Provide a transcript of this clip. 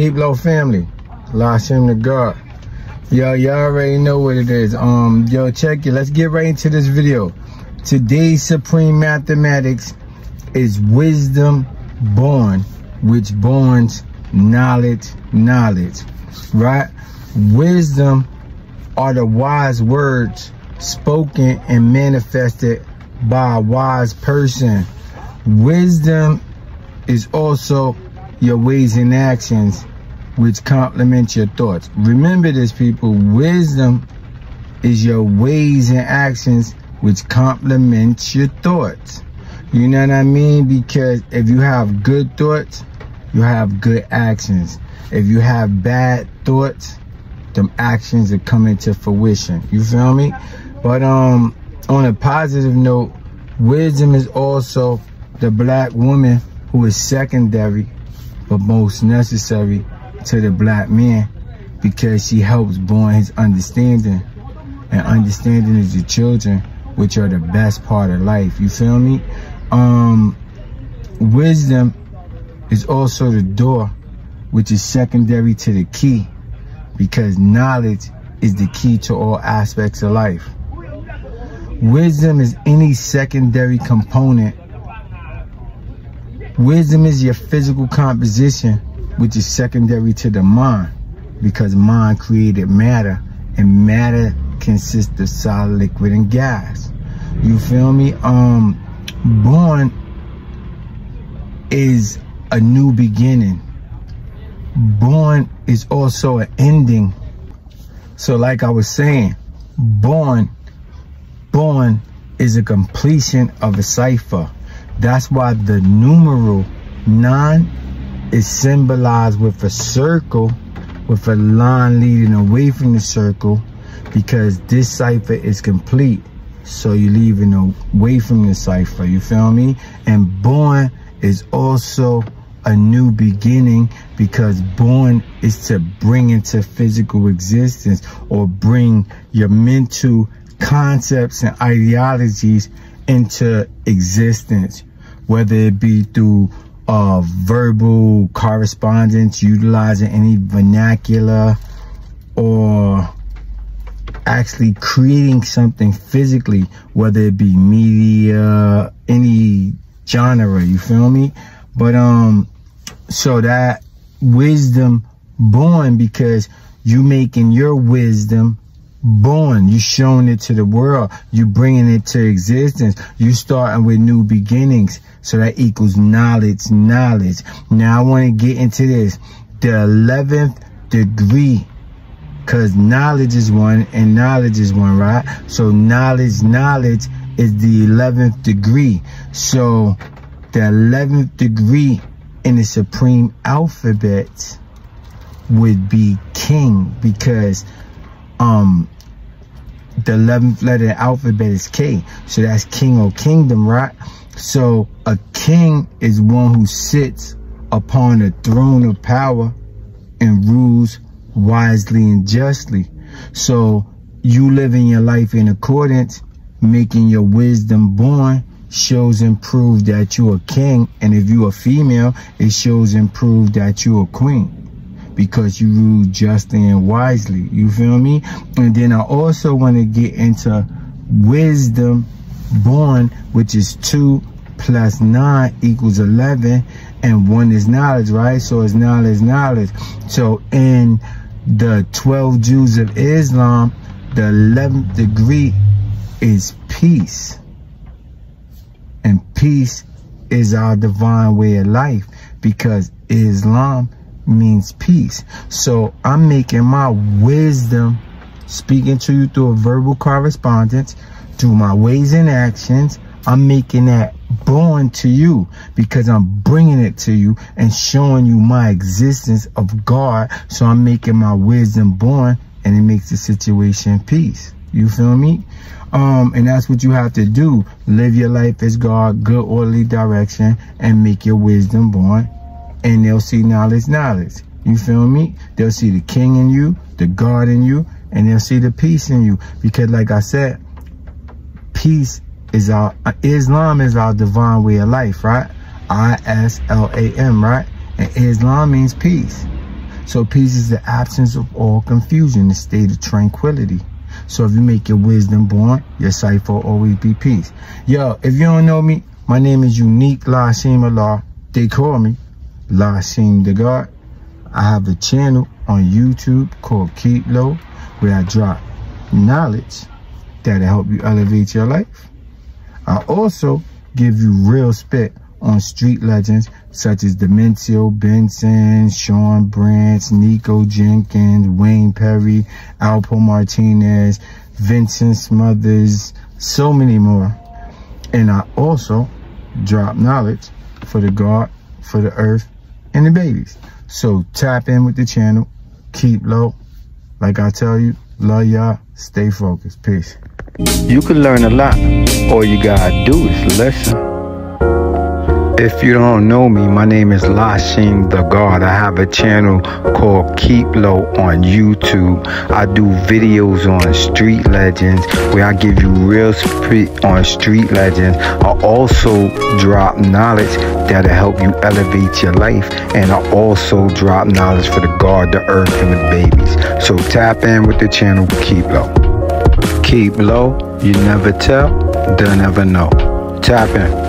Keep low family. Him to God. Yo, y'all already know what it is. Um, yo, check it. Let's get right into this video. Today's supreme mathematics is wisdom born, which borns knowledge, knowledge. Right? Wisdom are the wise words spoken and manifested by a wise person. Wisdom is also your ways and actions which complement your thoughts. Remember this, people. Wisdom is your ways and actions which complement your thoughts. You know what I mean? Because if you have good thoughts, you have good actions. If you have bad thoughts, them actions are coming to fruition. You feel me? But um, on a positive note, wisdom is also the black woman who is secondary but most necessary to the black man because she helps born his understanding. And understanding is the children, which are the best part of life. You feel me? Um, wisdom is also the door, which is secondary to the key because knowledge is the key to all aspects of life. Wisdom is any secondary component. Wisdom is your physical composition, which is secondary to the mind, because mind created matter, and matter consists of solid, liquid, and gas. You feel me? Um, born is a new beginning. Born is also an ending. So like I was saying, born born is a completion of a cipher. That's why the numeral nine is symbolized with a circle with a line leading away from the circle because this cipher is complete. So you're leaving away from the cipher, you feel me? And born is also a new beginning because born is to bring into physical existence or bring your mental concepts and ideologies into existence, whether it be through uh, verbal correspondence, utilizing any vernacular, or actually creating something physically, whether it be media, any genre, you feel me? But, um, so that wisdom born because you making your wisdom born. You showing it to the world. You bringing it to existence. You starting with new beginnings. So that equals knowledge, knowledge. Now I want to get into this. The 11th degree. Because knowledge is one and knowledge is one, right? So knowledge, knowledge is the 11th degree. So the 11th degree in the supreme alphabet would be king because um the 11th letter the alphabet is K. So that's king or kingdom, right? So a king is one who sits upon a throne of power and rules wisely and justly. So you living your life in accordance, making your wisdom born, shows and prove that you're a king. And if you're a female, it shows and prove that you're a queen because you rule justly and wisely. You feel me? And then I also want to get into wisdom born, which is two plus nine equals 11 and one is knowledge, right? So it's knowledge, knowledge. So in the 12 Jewels of Islam, the 11th degree is peace. And peace is our divine way of life because Islam means peace. So I'm making my wisdom speaking to you through a verbal correspondence, through my ways and actions. I'm making that born to you because I'm bringing it to you and showing you my existence of God. So I'm making my wisdom born and it makes the situation peace. You feel me? Um, and that's what you have to do. Live your life as God, good orderly direction, and make your wisdom born. And they'll see knowledge, knowledge. You feel me? They'll see the king in you, the God in you, and they'll see the peace in you. Because like I said, peace is our, Islam is our divine way of life, right? I-S-L-A-M, right? And Islam means peace. So peace is the absence of all confusion, the state of tranquility. So if you make your wisdom born, your cipher will always be peace. Yo, if you don't know me, my name is Unique Lasheim Allah. They call me Lasheim the God. I have a channel on YouTube called Keep Low where I drop knowledge that'll help you elevate your life. I also give you real spit on street legends such as Dementio Benson, Sean Branch, Nico Jenkins, Wayne Perry, Alpo Martinez, Vincent Smothers, so many more. And I also drop knowledge for the God, for the earth, and the babies. So tap in with the channel, keep low. Like I tell you, love y'all, stay focused. Peace. You can learn a lot. All you gotta do is listen. If you don't know me, my name is Lasheim the God. I have a channel called Keep Low on YouTube. I do videos on street legends where I give you real spit on street legends. I also drop knowledge that'll help you elevate your life. And I also drop knowledge for the God, the earth, and the babies. So tap in with the channel Keep Low. Keep low, you never tell, they'll never know. Tap in.